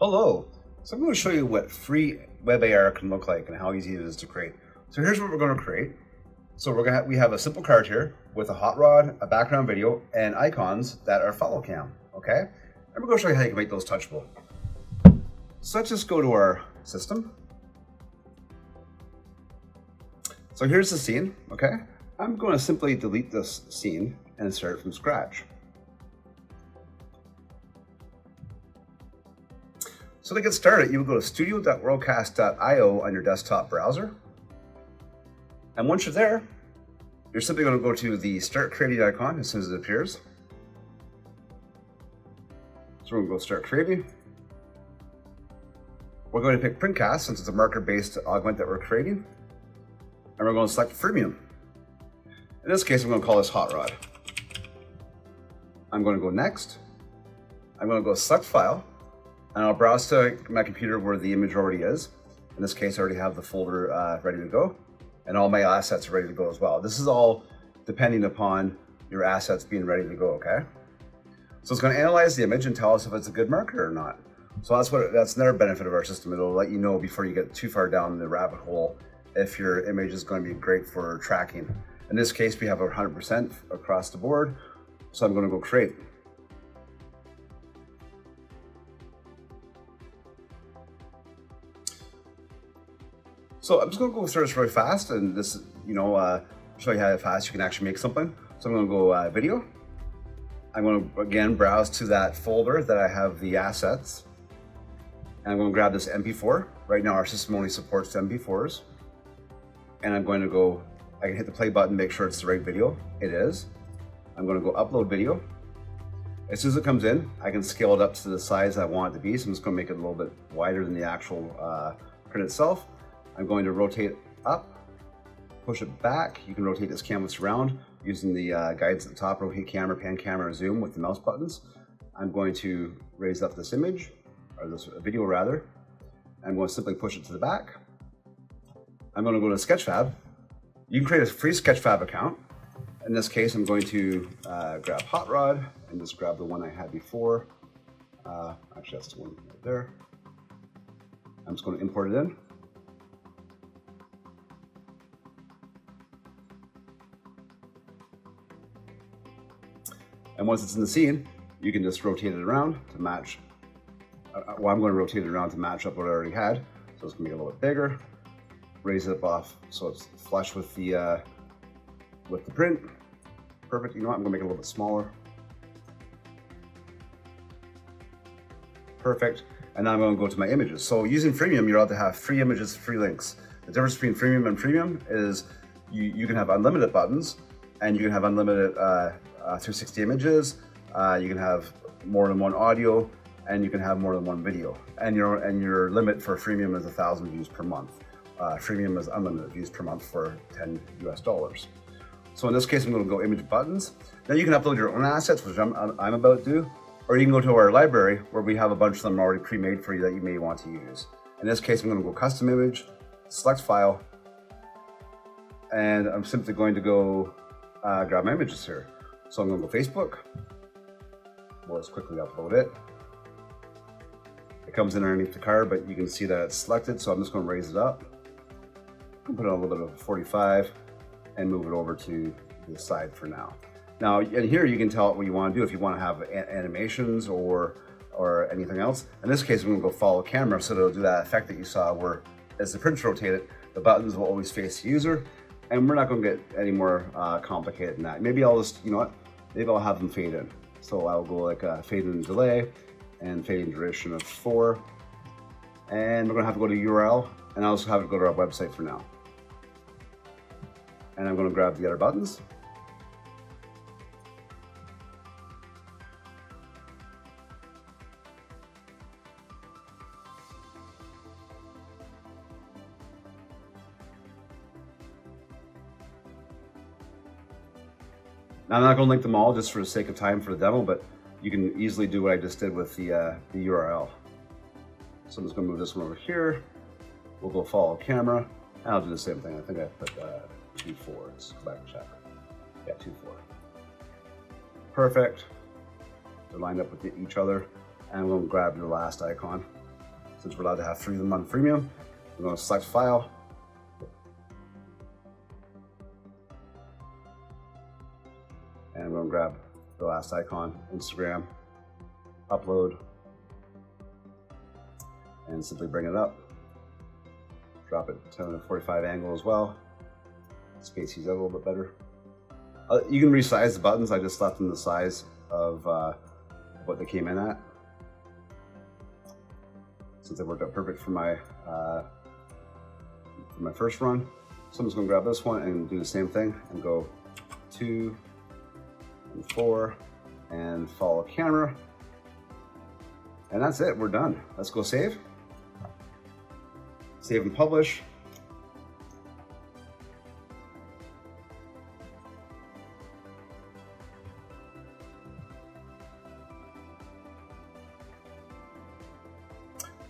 Hello. So I'm going to show you what free WebAR can look like and how easy it is to create. So here's what we're going to create. So we're gonna have, we have a simple card here with a hot rod, a background video, and icons that are follow cam. Okay, and we're going to show you how you can make those touchable. So let's just go to our system. So here's the scene. Okay, I'm going to simply delete this scene and start from scratch. So to get started, you would go to studio.worldcast.io on your desktop browser. And once you're there, you're simply going to go to the Start Creating icon as soon as it appears. So we're going to go Start Creating. We're going to pick Printcast since it's a marker-based augment that we're creating. And we're going to select Freemium. In this case, I'm going to call this Hot Rod. I'm going to go Next. I'm going to go Select File and I'll browse to my computer where the image already is. In this case, I already have the folder uh, ready to go and all my assets are ready to go as well. This is all depending upon your assets being ready to go, okay? So it's gonna analyze the image and tell us if it's a good marker or not. So that's what that's another benefit of our system. It'll let you know before you get too far down the rabbit hole if your image is going to be great for tracking. In this case, we have 100% across the board. So I'm gonna go create. So I'm just gonna go through this really fast and this, you know, uh, show you how fast you can actually make something. So I'm gonna go uh, video. I'm gonna, again, browse to that folder that I have the assets. And I'm gonna grab this MP4. Right now our system only supports MP4s. And I'm going to go, I can hit the play button, make sure it's the right video. It is. I'm gonna go upload video. As soon as it comes in, I can scale it up to the size I want it to be. So I'm just gonna make it a little bit wider than the actual uh, print itself. I'm going to rotate up, push it back. You can rotate this canvas around using the uh, guides at the top, rotate camera, pan camera, zoom with the mouse buttons. I'm going to raise up this image, or this video rather. I'm going to simply push it to the back. I'm going to go to Sketchfab. You can create a free Sketchfab account. In this case, I'm going to uh, grab Hot Rod and just grab the one I had before. Uh, actually, that's the one right there. I'm just going to import it in. And once it's in the scene, you can just rotate it around to match. Uh, uh well, I'm going to rotate it around to match up what I already had. So it's going to be a little bit bigger. Raise it off so it's flush with the uh, with the print. Perfect. You know what? I'm going to make it a little bit smaller. Perfect. And now I'm going to go to my images. So using freemium, you're allowed to have free images, free links. The difference between freemium and premium is you, you can have unlimited buttons and you can have unlimited uh, uh, 360 images, uh, you can have more than one audio, and you can have more than one video. And your and your limit for freemium is a thousand views per month. Uh, freemium is unlimited views per month for 10 US dollars. So in this case, I'm going to go image buttons. Now you can upload your own assets, which I'm, I'm about to do, or you can go to our library where we have a bunch of them already pre-made for you that you may want to use. In this case, I'm going to go custom image, select file, and I'm simply going to go uh, grab my images here. So I'm gonna go Facebook. We'll just quickly upload it. It comes in underneath the card, but you can see that it's selected, so I'm just gonna raise it up. I'm put on a little bit of 45 and move it over to the side for now. Now, and here you can tell it what you wanna do if you wanna have animations or or anything else. In this case, I'm gonna go follow camera, so it'll do that effect that you saw where as the print's rotated, the buttons will always face the user, and we're not gonna get any more uh, complicated than that. Maybe I'll just, you know what, maybe I'll have them fade in. So I'll go like a fade in delay and fade in duration of four. And we're gonna have to go to URL and I'll also have to go to our website for now. And I'm gonna grab the other buttons Now, I'm not going to link them all just for the sake of time for the demo, but you can easily do what I just did with the, uh, the URL. So I'm just going to move this one over here. We'll go follow camera. And I'll do the same thing. I think I put uh, two. Let's go back and check. Yeah, two four. Perfect. They're lined up with each other. And we'll grab your last icon. since we're allowed to have three of them on freemium. I'm going to select file. And grab the last icon, Instagram, upload, and simply bring it up. Drop it to a 45 angle as well. Space these out a little bit better. Uh, you can resize the buttons. I just left them the size of uh, what they came in at. Since they worked out perfect for my uh, for my first run. So I'm just gonna grab this one and do the same thing and go two four and follow camera. And that's it, we're done. Let's go save. Save and publish.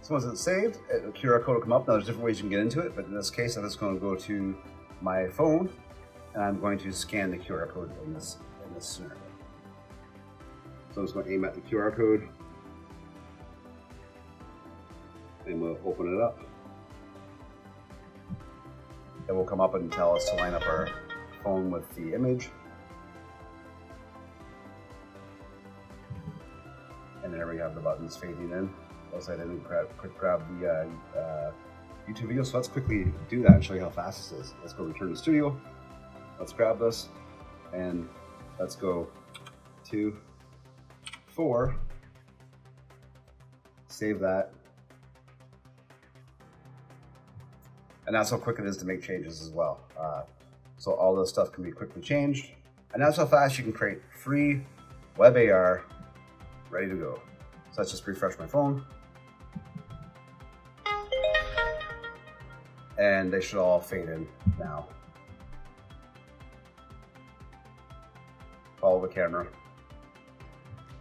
So once it's saved, a QR code will come up. Now there's different ways you can get into it, but in this case, I'm just going to go to my phone and I'm going to scan the QR code in this, this scenario. So I'm just going to aim at the QR code and we'll open it up. It will come up and tell us to line up our phone with the image. And there we have the buttons fading in. Also, I didn't grab, quick grab the uh, uh, YouTube video, so let's quickly do that and show you how fast this is. Let's go return to studio. Let's grab this and let's go to four. Save that. And that's how quick it is to make changes as well. Uh, so all this stuff can be quickly changed. And that's how fast you can create free web AR ready to go. So let's just refresh my phone. and they should all fade in now. Follow the camera.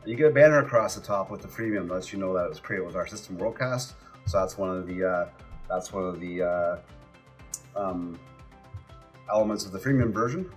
You get a banner across the top with the freemium lets you know that it was created with our system WorldCast. So that's one of the uh, that's one of the uh, um, elements of the freemium version.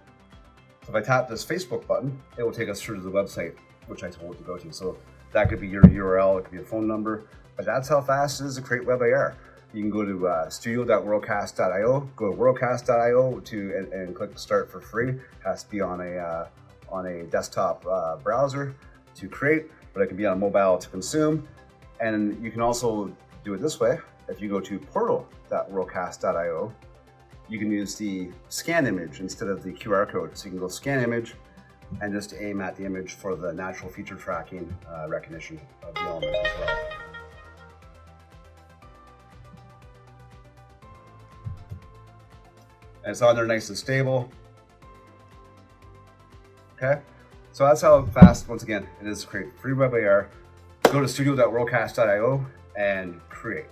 So if I tap this Facebook button, it will take us through to the website, which I told you to go to. So that could be your URL, it could be a phone number, but that's how fast it is to create web AR you can go to uh, studio.worldcast.io, go to worldcast.io to and, and, click start for free. It has to be on a uh, on a desktop uh, browser to create, but it can be on a mobile to consume. And you can also do it this way. If you go to portal.worldcast.io, you can use the scan image instead of the QR code. So you can go scan image and just aim at the image for the natural feature tracking uh, recognition of the element as well. and it's on there nice and stable. Okay, so that's how fast, once again, it is to create free web AR. Go to studio.worldcast.io and create.